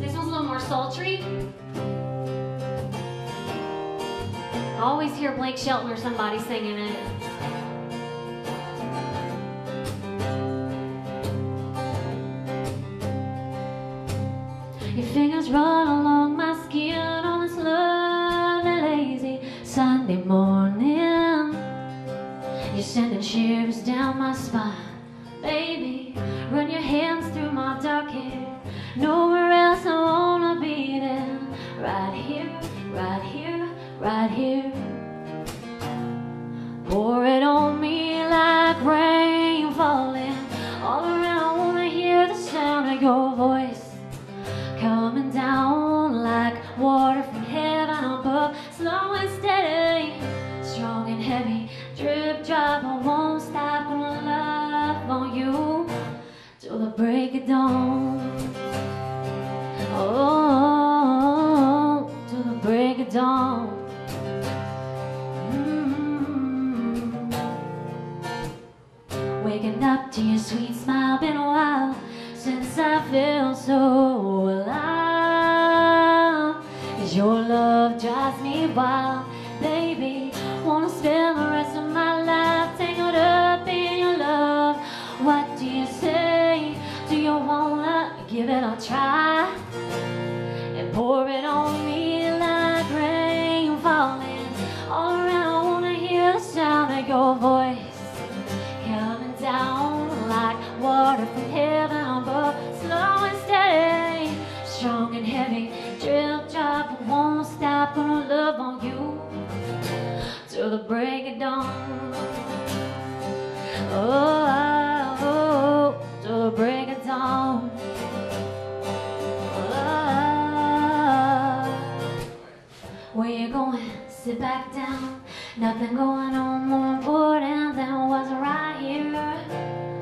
This one's a little more sultry. I always hear Blake Shelton or somebody singing it. Your fingers run along my skin on this lovely, lazy Sunday morning. You're sending shivers down my spine. Baby, run your hands through my dark hair. Slow and steady, strong and heavy, drip drop. I won't stop gonna love on you till the break of dawn. Oh, till the break of dawn. Mm. Waking up to your sweet smile, been a while since I feel so alive. Cause your love drives me wild, baby. Wanna spend the rest of my life tangled up in your love. What do you say? Do you wanna give it a try? And pour it on me like rain falling. All around, I wanna hear the sound of your voice coming down like water from heaven above, slow and steady, strong and heavy, drip drop, I not gonna love on you till the break of dawn. Oh, I, oh, till the break of dawn. Oh, where you going? Sit back down. Nothing going on more important than what's right here.